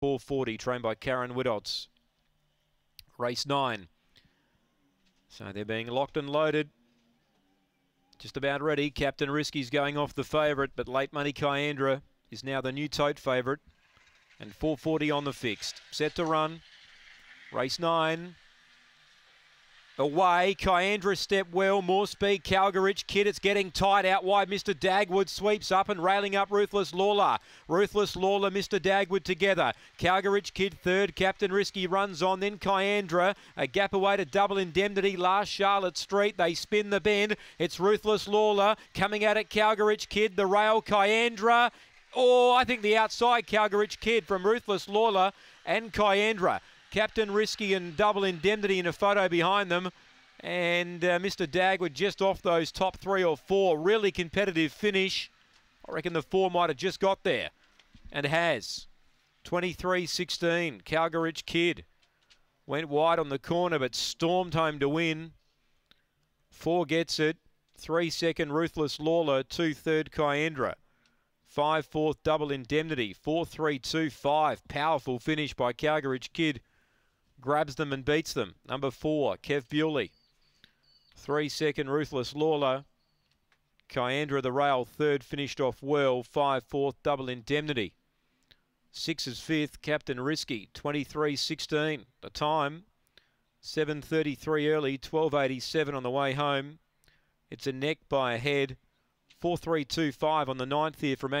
440, trained by Karen Widotts. Race 9. So they're being locked and loaded. Just about ready. Captain Risky's going off the favourite, but Late Money Kyandra is now the new tote favourite. And 440 on the fixed. Set to run. Race 9. Away, Kyandra step well, more speed, Calgarich Kid, it's getting tight out wide, Mr. Dagwood sweeps up and railing up Ruthless Lawler. Ruthless Lawler, Mr. Dagwood together. Calgarich Kid third, Captain Risky runs on, then Kyandra, a gap away to Double Indemnity, last Charlotte Street, they spin the bend, it's Ruthless Lawler, coming out at Calgarich Kid, the rail, Kyandra, Oh, I think the outside Calgarich Kid from Ruthless Lawler and Kyandra. Captain Risky and Double Indemnity in a photo behind them. And uh, Mr. Dagwood just off those top three or four. Really competitive finish. I reckon the four might have just got there. And has. 23-16. Calgarich Kid. Went wide on the corner but stormed home to win. Four gets it. Three second Ruthless Lawler. Two third Kyandra. Five fourth double indemnity. Four three two five. Powerful finish by Calgarich Kid grabs them and beats them. Number four, Kev Bewley. Three second, Ruthless Lawler. Kyandra the rail, third, finished off well. Five, fourth, double indemnity. Six is fifth, Captain Risky, 23.16. The time, 7.33 early, 12.87 on the way home. It's a neck by a head. 4.325 on the ninth here from